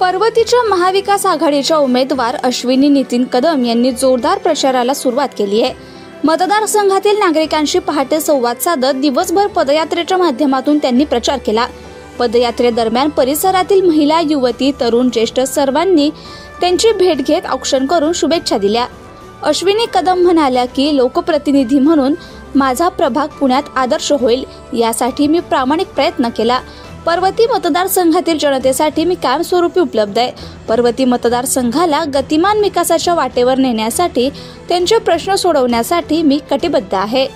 पर्वतीच्या महाविकास आघाडीच्या उमेदवार अश्विनी नितीन कदम यांनी जोरदार प्रचाराला सुरुवात केली आहे. मतदारसंघातील नागरिकांशी पहाटे संवाद साधत दिवसभर पदयात्रेच्या माध्यमातून त्यांनी प्रचार केला. पदयात्रेदरम्यान परिसरातील महिला युवती तरुण ज्येष्ठ सर्वांनी त्यांची भेट घेत औक्षण करून शुभेच्छा दिल्या. अश्विनी कदम म्हणाल्या की लोकप्रतिनिधी म्हणून माझा प्रभाग पुण्यात आदर्श होईल. यासाठी मी प्रामाणिक प्रयत्न केला. पर्वती मतदारसंघातील जनतेसाठी मी कायमस्वरूपी उपलब्ध आहे. पर्वती मतदारसंघाला गतिमान विकासाच्या वाटेवर नेण्यासाठी त्यांचे प्रश्न सोडवण्यासाठी मी कटिबद्ध आहे.